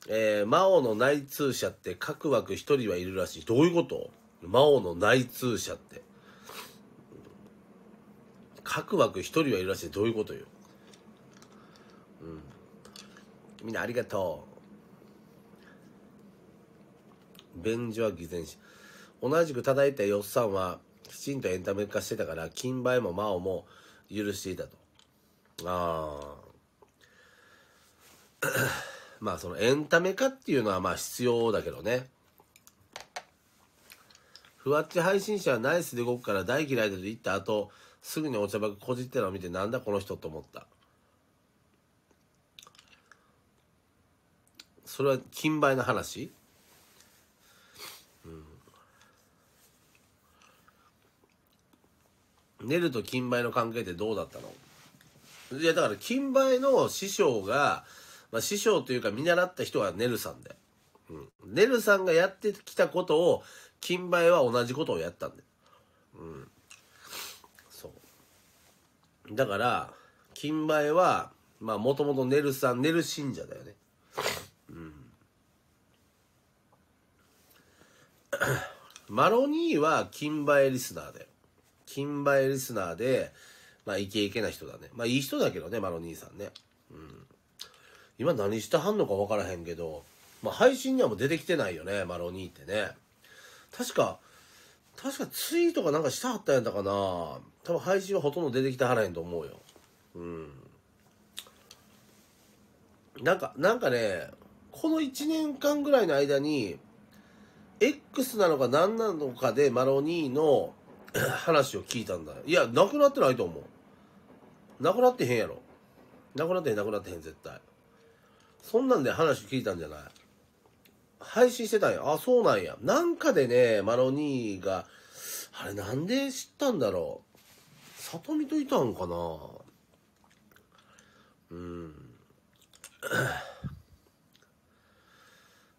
えー、魔王の内通者って各枠一人はいるらしい。どういうこと？魔王の内通者って。各枠一人はいるらしい。どういうことようんみんなありがとう。便所は偽善し。同じく叩いたよっさんはきちんとエンタメ化してたから金梅も魔王も許していたと。ああ まあそのエンタメ化っていうのはまあ必要だけどね。ふわっち配信者はナイスで動くから大嫌いだと言った後すぐにお茶箱こじってのを見てなんだこの人と思った。それは金梅の話？うん。ネルと金梅の関係ってどうだったの？いやだから金梅の師匠がまあ、師匠というか見習った人はネルさんで、うん、ネルさんがやってきたことを金梅は同じことをやったんで、うん、そう。だから金梅はまあもともとネルさんネル信者だよね。うん。マロニーは金梅リスナーだよ。金梅リスナーでまあイケイケな人だね。まあいい人だけどねマロニーさんね。うん。今何してはんのか分からへんけど、まあ、配信にはもう出てきてないよねマロニーってね。確か確かツイートかなんかしたはったんやったかな。多分配信はほとんど出てきてはらへんと思うよ。うん。なんかなんかねこの1年間ぐらいの間に X なのか何なのかでマロニーの 話を聞いたんだよいやなくなってないと思うなくなってへんやろなくなってへんなくなってへん絶対そんなんで話聞いたんじゃない？配信してたんや。あ、そうなんや。なんかでね、マロニーが、あれなんで知ったんだろう。里見といたんかなうん。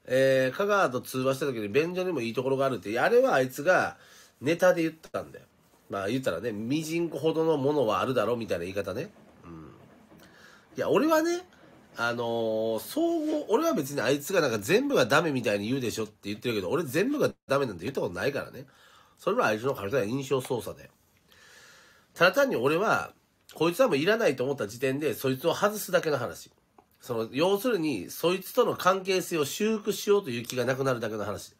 えー、香川と通話した時に便所にもいいところがあるって、あれはあいつがネタで言ったんだよ。まあ言ったらね、ミジンコほどのものはあるだろうみたいな言い方ね。うん。いや、俺はね、あのー、総合、俺は別にあいつがなんか全部がダメみたいに言うでしょって言ってるけど、俺全部がダメなんて言ったことないからね。それはあいつの体の印象操作だよ。ただ単に俺は、こいつはもういらないと思った時点で、そいつを外すだけの話。その、要するに、そいつとの関係性を修復しようという気がなくなるだけの話。だ。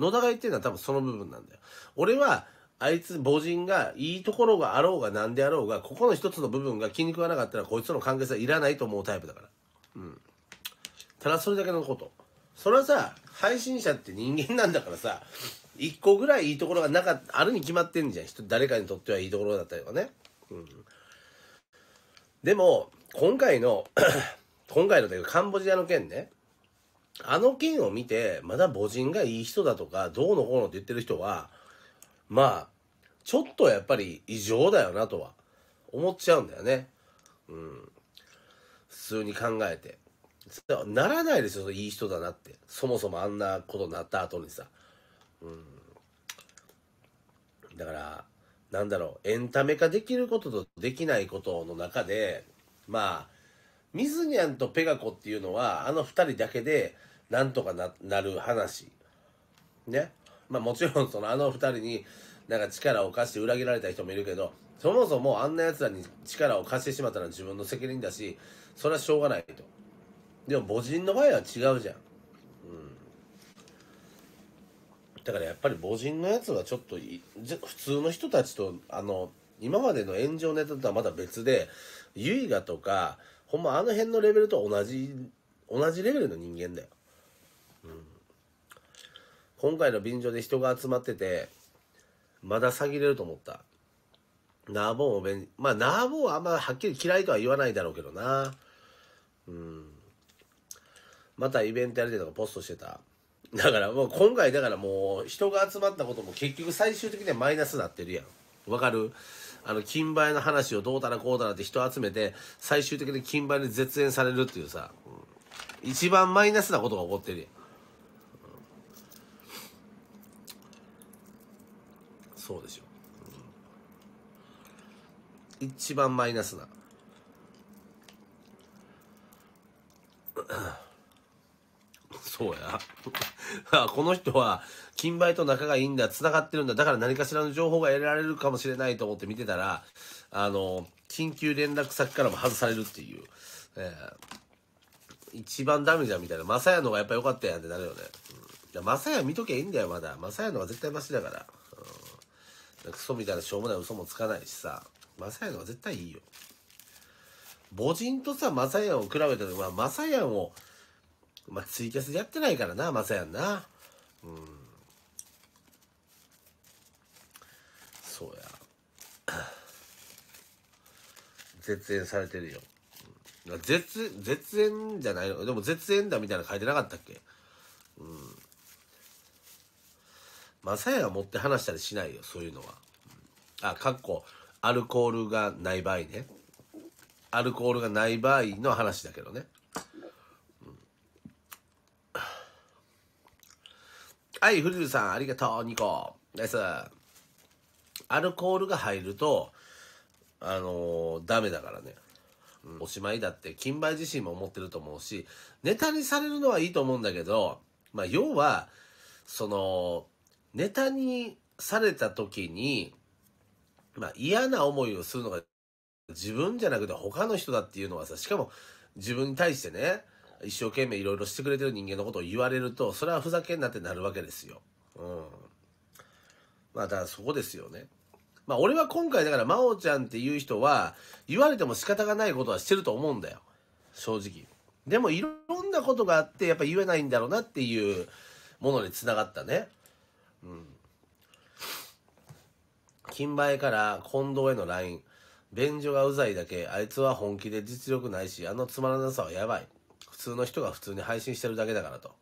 野田が言ってるのは多分その部分なんだよ。俺は、あいつ母人がいいところがあろうが何であろうがここの一つの部分が気に食わなかったらこいつとの関係性はいらないと思うタイプだから。うん。ただそれだけのこと。それはさ配信者って人間なんだからさ一個ぐらいいいところがなかあるに決まってんじゃん。人誰かにとってはいいところだったりとかね。うん。でも今回の 今回のというかカンボジアの件ね。あの件を見てまだ母人がいい人だとかどうのこうのって言ってる人はまあちょっとやっぱり異常だよなとは思っちゃうんだよね。うん。普通に考えて。ならないですよいい人だなって。そもそもあんなことになった後にさ。うん。だからなんだろうエンタメ化できることとできないことの中でまあミズニャンとペガコっていうのはあの2人だけでなんとかななる話。ね。まあもちろんそのあの二人になんか力を貸して裏切られた人もいるけどそもそもあんな奴らに力を貸してしまったら自分の責任だしそれはしょうがないと。でも母人の場合は違うじゃん、うん、だからやっぱり母人のやつはちょっと普通の人たちとあの今までの炎上ネタとはまた別でユイガとかほんまあの辺のレベルと同じ同じレベルの人間だよ、うん、今回の便所で人が集まっててまだ詐欺れると思った。ナーボーも便まあナーボーはあんまはっきり嫌いとは言わないだろうけどな。うん。またイベントやりたいとかポストしてた。だからもう今回だからもう人が集まったことも結局最終的にはマイナスになってるやん。わかる？あの金売の話をどうたらこうたらって人集めて最終的に金売に絶縁されるっていうさ、一番マイナスなことが起こってるやん、うん、そうでしょ、一番マイナスな。そうや。あこの人は、金売と仲がいいんだ、繋がってるんだ、だから何かしらの情報が得られるかもしれないと思って見てたら、あの、緊急連絡先からも外されるっていう。えー、一番ダメじゃんみたいな。マサヤのがやっぱ良かったやんってなるよね。うん、マサヤ見とけいいんだよ、まだ。マサヤのが絶対マシだから。うん、クソみたいなしょうもない嘘もつかないしさ。マサヤのが絶対いいよ。母人とさ、マサヤンを比べたら、まあ、マサヤンを、まあ、ツイキャスやってないからな、マサヤンな。うん。そうや。絶縁されてるよ。うん、絶、絶縁じゃないの？でも絶縁だみたいなの書いてなかったっけ？うん。マサヤが持って話したりしないよ、そういうのは。あ、かっこ、アルコールがない場合ね。アルコールがない場合の話だけどね。はい、フリルさん、ありがとう、ニコ。ナイス。アルコールが入ると、あのー、ダメだからね。おしまいだって、金梅自身も思ってると思うし、ネタにされるのはいいと思うんだけど、まあ、要は、その、ネタにされた時に、まあ、嫌な思いをするのが自分じゃなくて他の人だっていうのはさ、しかも自分に対してね、一生懸命いろいろしてくれてる人間のことを言われると、それはふざけんなってなるわけですよ。うん。まあ、だからそこですよね。まあ、俺は今回だから、真央ちゃんっていう人は、言われても仕方がないことはしてると思うんだよ。正直。でも、いろんなことがあって、やっぱ言えないんだろうなっていうものにつながったね。うん。金梅から近藤への LINE。便所がうざいだけ、あいつは本気で実力ないし、あのつまらなさはやばい。普通の人が普通に配信してるだけだからと。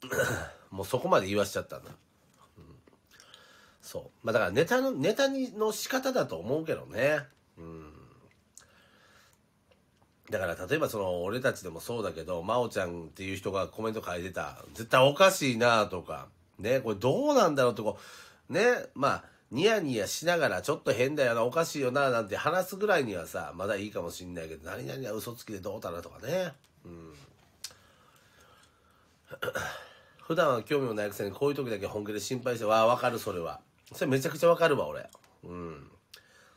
もうそこまで言わしちゃったんだ。うん、そう。まあだからネタの、ネタにの仕方だと思うけどね。うん。だから例えばその俺たちでもそうだけど、真央ちゃんっていう人がコメント書いてた、絶対おかしいなとか、ね、これどうなんだろうとこね、まあ、ニヤニヤしながらちょっと変だよな、おかしいよな、なんて話すぐらいにはさ、まだいいかもしんないけど、何々は嘘つきでどうだなとかね。うん。普段は興味もないくせにこういう時だけ本気で心配して、わあ、わかる、それは。それめちゃくちゃわかるわ、俺。うん。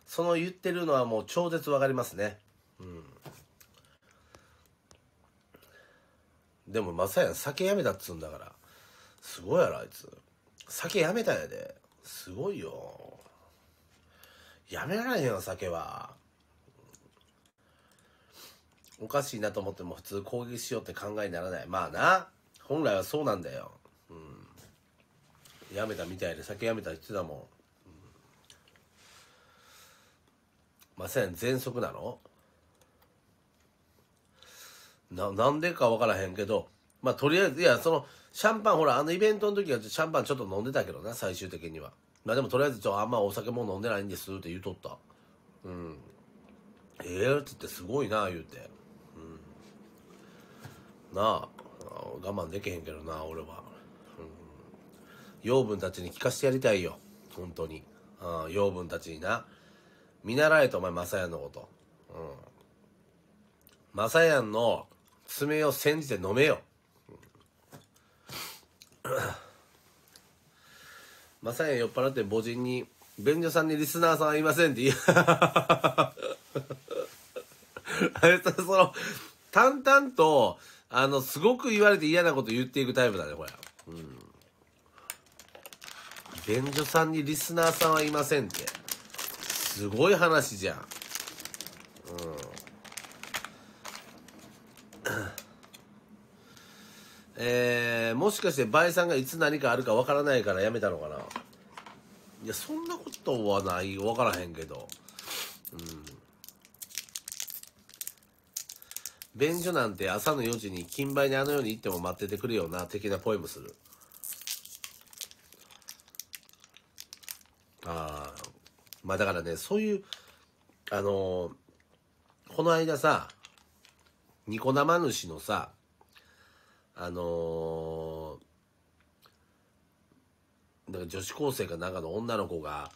その言ってるのはもう超絶わかりますね。うん。でも、まさや酒やめたっつうんだから。すごいやろ、あいつ。酒やめたんやで。すごいよ。やめられへんよ、酒は。おかしいなと思っても普通攻撃しようって考えにならない。まあな。本来はそうなんだよ。うん。やめたみたいで酒やめた人だもん。うん、まさや喘息なの？な、なんでかわからへんけど、まあとりあえず、いや、その、シャンパンほらあのイベントの時はシャンパンちょっと飲んでたけどな最終的には。まあでもとりあえずちょあんまお酒も飲んでないんですって言うとった。うん。ええー、っつってすごいな言うて。うん。なあ我慢できへんけどな俺は、うん、養分たちに聞かせてやりたいよ本当に。あ養分たちにな。見習えとお前マサヤンのこと。うん。マサヤンの爪を煎じて飲めよ。まさや酔っ払って母人に便所さんにリスナーさんはいませんって言う あれさその淡々とあのすごく言われて嫌なこと言っていくタイプだねこれ。うん。便所さんにリスナーさんはいませんって。すごい話じゃん。うん。えー、もしかしてバイさんがいつ何かあるかわからないからやめたのかな？いやそんなことはないわからへんけど。うん。便所なんて朝の4時に金売にあのように行っても待っててくれような的なポエムする。ああまあだからねそういうあのーこの間さニコ生主のさあのーなんか女子高生かなんかの女の子が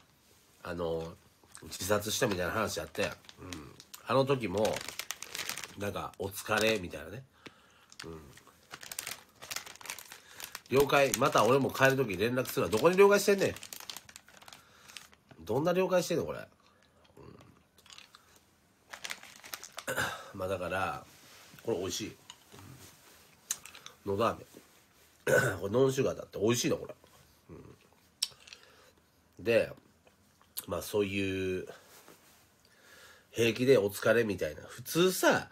あのー自殺したみたいな話あって、うん、あの時もなんか「お疲れ」みたいなね「うん、了解。また俺も帰る時連絡するわ。どこに了解してんねん。どんな了解してんのこれ、うん、まあだからこれ美味しい。のど飴 これノンシュガーだって美味しいのこれ、うん、でまあそういう平気でお疲れみたいな。普通さ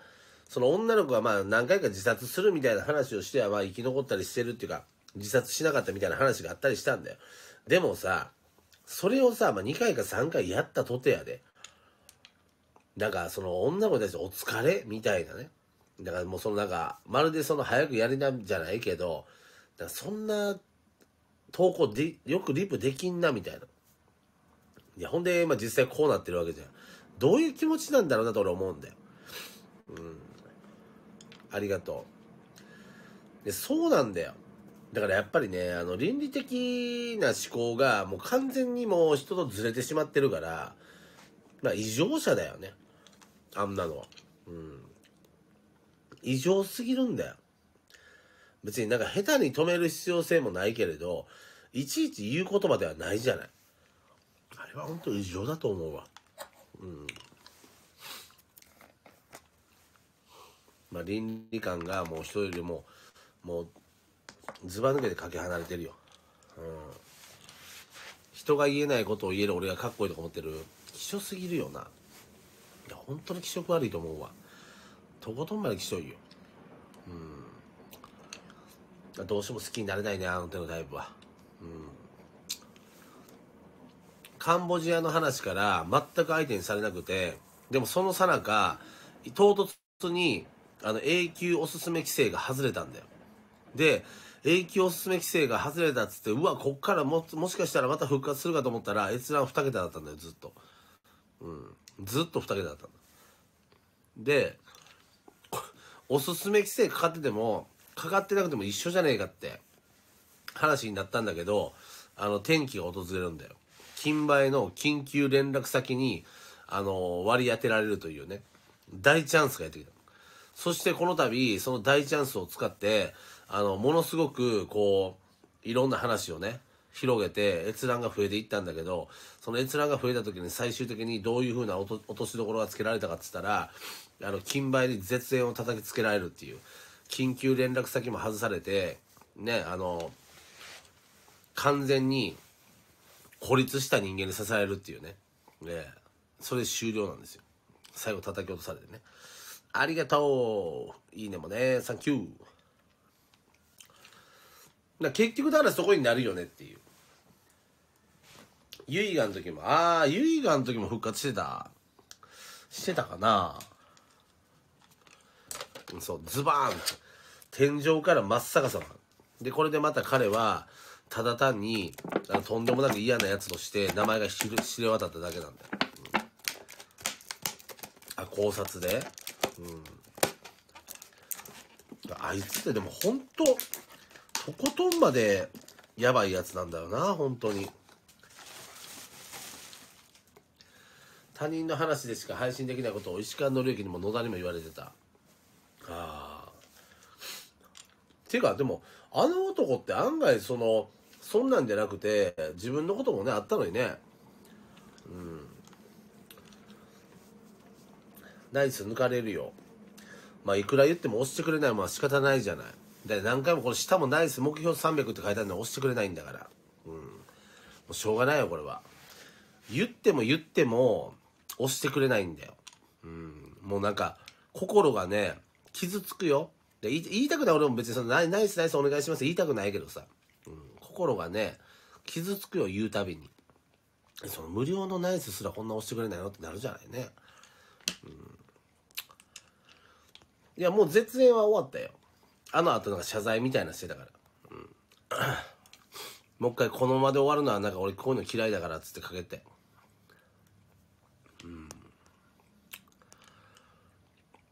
その女の子がまあ何回か自殺するみたいな話をしてはまあ生き残ったりしてるっていうか自殺しなかったみたいな話があったりしたんだよ。でもさそれをさ、まあ、2回か3回やったとてやで。なんかその女の子に対してお疲れみたいなね。だからもうそのなんかまるでその早くやりなんじゃないけどだからそんな投稿でよくリプできんなみたいな。いやほんで、まあ、実際こうなってるわけじゃん。どういう気持ちなんだろうなと俺思うんだよ。うん。ありがとう。でそうなんだよ。だからやっぱりねあの倫理的な思考がもう完全にもう人とずれてしまってるからまあ異常者だよね。あんなのは。うん。異常すぎるんだよ。別になんか下手に止める必要性もないけれどいちいち言う言葉ではないじゃない。あれは本当異常だと思うわ。うん。まあ倫理観がもう人よりももうずば抜けてかけ離れてるよ、うん、人が言えないことを言える俺がかっこいいとか思ってる。希少すぎるよな。いや本当に気色悪いと思うわ。とことんまで気色いよ。うん。どうしても好きになれないねあの手のタイプは。うん。カンボジアの話から全く相手にされなくてでもそのさなか唐突にあの永久おすすめ規制が外れたんだよ。で永久おすすめ規制が外れたっつってうわこっからももしかしたらまた復活するかと思ったら閲覧2桁だったんだよずっと。うん。ずっと2桁だったんだ。でおすすめ規制かかっててもかかってなくても一緒じゃねえかって話になったんだけどあの天気が訪れるんだよ。金売の緊急連絡先にあの割り当てられるというね大チャンスがやってきた。そしてこの度その大チャンスを使ってあのものすごくこういろんな話をね広げて閲覧が増えていったんだけどその閲覧が増えた時に最終的にどういうふうな落としどころがつけられたかっつったらあの金売に絶縁を叩きつけられるっていう。緊急連絡先も外されてねあの完全に孤立した人間に支えるっていうね。ねそれ終了なんですよ。最後叩き落とされてね。ありがとう。いいねもね。サンキューだ結局だからそこになるよねっていう。ユイガの時もああユイガの時も復活してた。してたかな。そうズバーン天井から真っ逆さま。でこれでまた彼はただ単にあのとんでもなく嫌なやつとして名前が知れ知れ渡っただけなんだよ、うん。あ考察で。うん。あいつってでも本当とことんまでやばいやつなんだよな本当に。他人の話でしか配信できないことを石川紀之にも野田にも言われてた。あていうかでもあの男って案外そのそんなんじゃなくて自分のこともねあったのにね。うん。ナイス抜かれるよ。まあいくら言っても押してくれないものは仕方ないじゃない。で何回もこれ下もナイス目標300って書いてあるのに押してくれないんだから。うん。もうしょうがないよこれは。言っても言っても押してくれないんだよ。うん。もうなんか心がね傷つくよ。で言いたくない。俺も別にそのナイスナイスお願いします。言いたくないけどさ、うん、心がね傷つくよ言うたびに。その無料のナイスすらこんな押してくれないのってなるじゃないね。いやもう絶縁は終わったよ。あの後なんか謝罪みたいなしてたから、うん、もう一回このままで終わるのはなんか俺こういうの嫌いだからっつってかけて。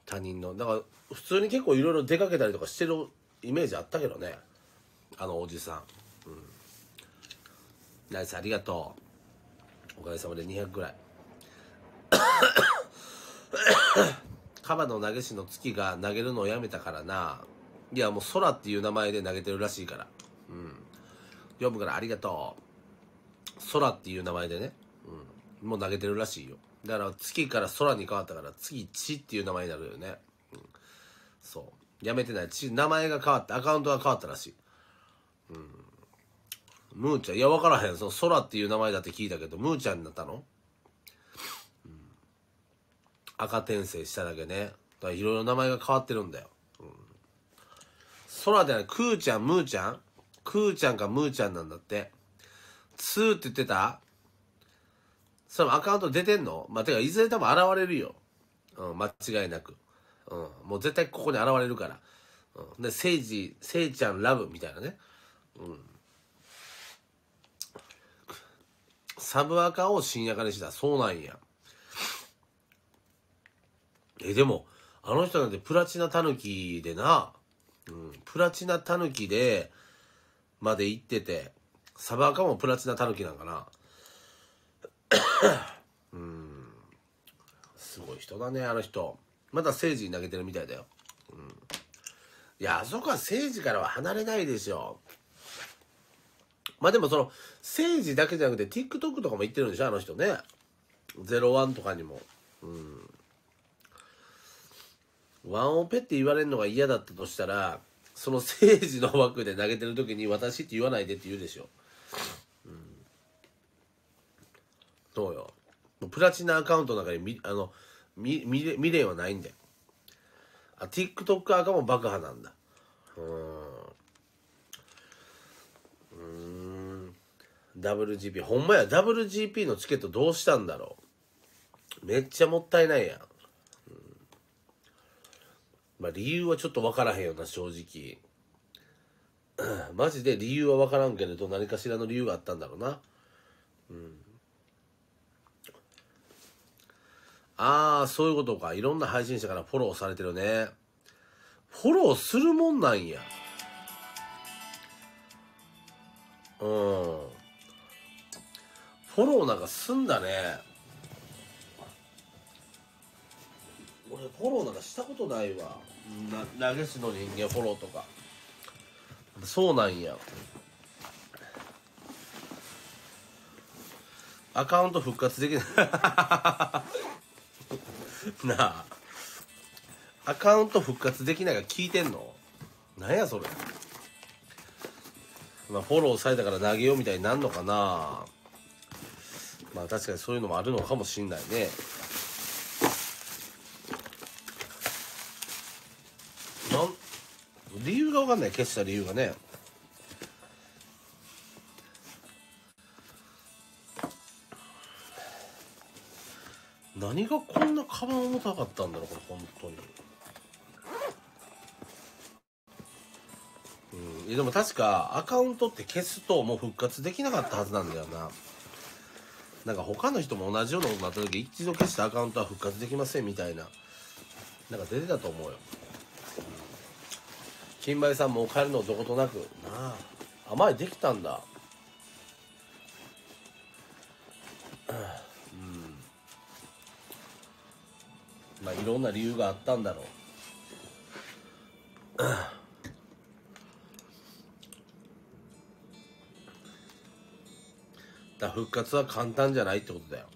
他人の。だから普通に結構いろいろ出かけたりとかしてるイメージあったけどね。あのおじさん。うん。ナイスありがとう。おかげさまで200ぐらい。カバの投げ師の月が投げるのをやめたからな。いやもう空っていう名前で投げてるらしいから。うん。読むからありがとう。空っていう名前でね、うん、もう投げてるらしいよ。だから月から空に変わったから月地っていう名前になるよね、そう。やめてない。ち名前が変わってアカウントが変わったらしい。うん。ムーちゃん。いや分からへん。その空っていう名前だって聞いたけどムーちゃんになったの？うん。赤転生しただけね。だいろいろ名前が変わってるんだよ、うん、空ではないクーちゃんムーちゃん？クーちゃんかムーちゃんなんだって。ツーって言ってた？そのアカウント出てんの？まあ、てかいずれ多分現れるよ、うん、間違いなく、うん、もう絶対ここに現れるから、うん、でセイジセイちゃんラブみたいなね。うん。サブアカを深夜化にした。そうなんや。えでもあの人なんてプラチナタヌキでな、うん、プラチナタヌキでまで行っててサブアカもプラチナタヌキなんかな。うん。すごい人だねあの人。また政治に投げてるみたいだよ、うん、いやあそこは政治からは離れないでしょ。まあでもその政治だけじゃなくて TikTok とかも行ってるんでしょあの人ね。01とかにも。うん。ワンオペって言われるのが嫌だったとしたらその政治の枠で投げてる時に私って言わないでって言うでしょ、うん、そうよ。プラチナアカウントの中にみあの未練未練はないんだよ。あ TikTok アカも爆破なんだ。うん。うん。WGP ほんまや。WGP のチケットどうしたんだろう。めっちゃもったいないやん。まあ理由はちょっと分からへんよな正直。マジで理由は分からんけれど何かしらの理由があったんだろうな。うん。ああそういうことか。いろんな配信者からフォローされてるね。フォローするもんなんや。うん。フォローなんかすんだね。俺フォローなんかしたことないわ。な投げ師の人間フォローとか。そうなんや。アカウント復活できない。なあ。アカウント復活できないが聞いてんの？なんやそれ。まあフォローされたから投げようみたいになんのかな。まあ確かにそういうのもあるのかもしんないね。なん理由が分かんない。消した理由がね。何がこんなカバン重たかったんだろうこれ本当に。うん。でも確かアカウントって消すともう復活できなかったはずなんだよな。なんか他の人も同じようなことになった時一度消したアカウントは復活できませんみたいな。なんか出てたと思うよ。金梅さんも帰るのどことなくなあ。あ前できたんだ。うまあいろんな理由があったんだろう。だ復活は簡単じゃないってことだよ。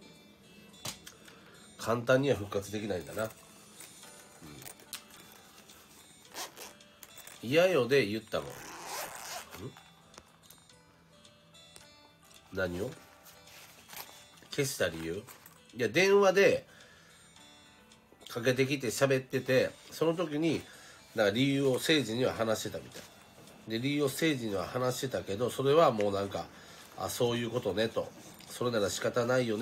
簡単には復活できないんだな。嫌、うん、よで言ったもん？何を？消した理由？いや電話でかけてきて喋っててその時になんか理由を誠治には話してたみたい。で理由を誠治には話してたけどそれはもうなんかあそういうことねと。それなら仕方ないよね